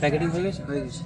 Packeting হয়ে গেছে? হয়ে গেছে।